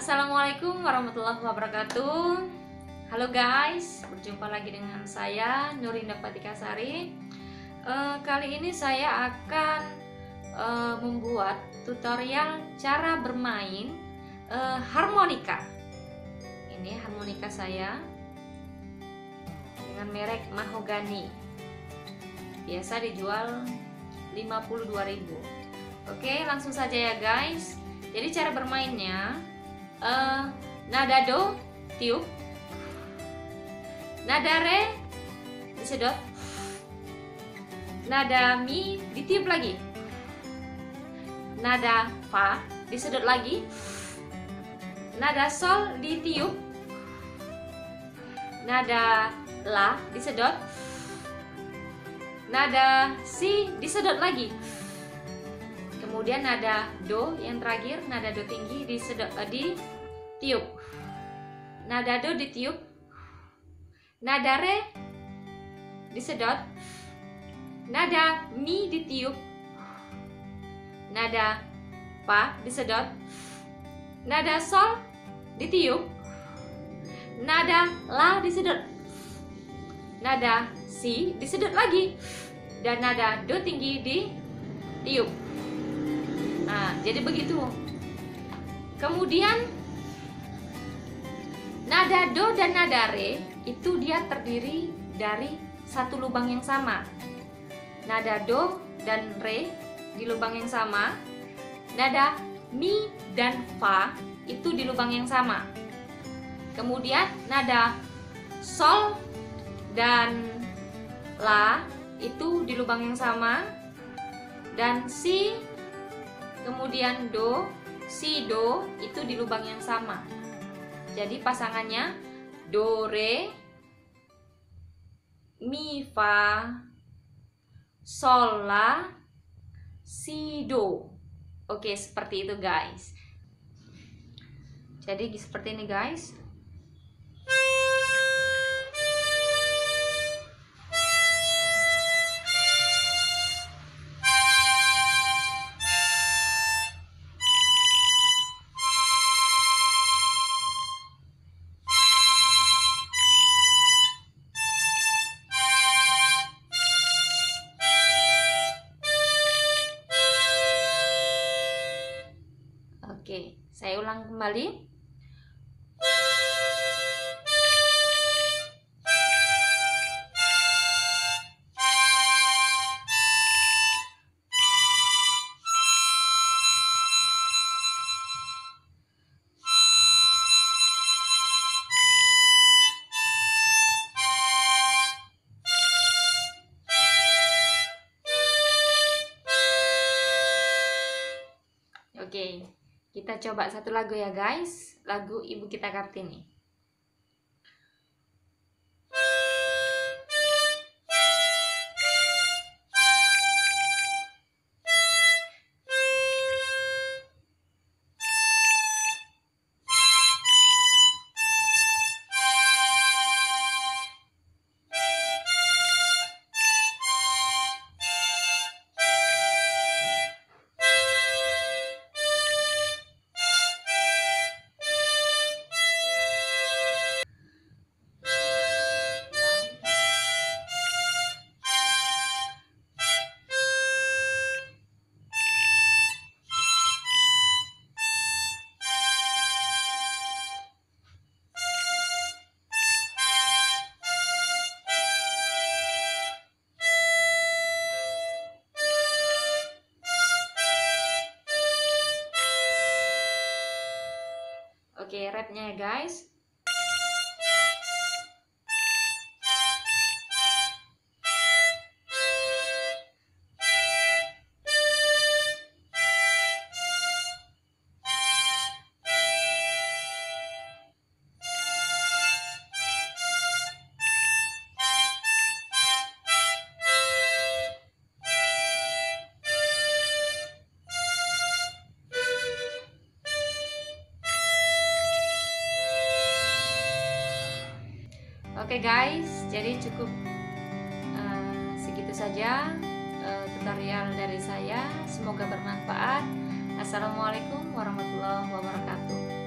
Assalamualaikum warahmatullahi wabarakatuh. Halo guys, berjumpa lagi dengan saya Nurinda Patikasari uh, Kali ini saya akan uh, membuat tutorial cara bermain uh, harmonika. Ini harmonika saya Dengan merek Mahogani Biasa dijual 52.000 Oke langsung saja ya guys. Jadi cara bermainnya uh, nada do tiup nada re disedot nada mi ditiup lagi. Nada fa disedot lagi. Nada sol ditiup. Nada la disedot. Nada si disedot lagi kemudian nada do yang terakhir nada do tinggi di sedot uh, di tiup. Nada do ditiup nada re disedot nada mi ditiup nada fa disedot nada sol ditiup nada la disedot nada si disedot lagi. Dan nada do tinggi di tiup Nah, jadi begitu. Kemudian nada do dan nada re itu dia terdiri dari satu lubang yang sama. Nada do dan re di lubang yang sama. Nada mi dan fa itu di lubang yang sama. Kemudian nada sol dan la itu di lubang yang sama dan si kemudian do, si do itu di lubang yang sama. Jadi pasangannya do re mi fa sol la si do. Oke, seperti itu guys. Jadi seperti ini guys. Oke, saya ulang kembali. Oke, kita coba satu lagu ya guys, lagu Ibu Kita Kartini. Oke, rapnya ya guys. Oke okay guys, jadi cukup uh, segitu saja uh, tutorial dari saya. Semoga bermanfaat. Assalamualaikum warahmatullahi wabarakatuh.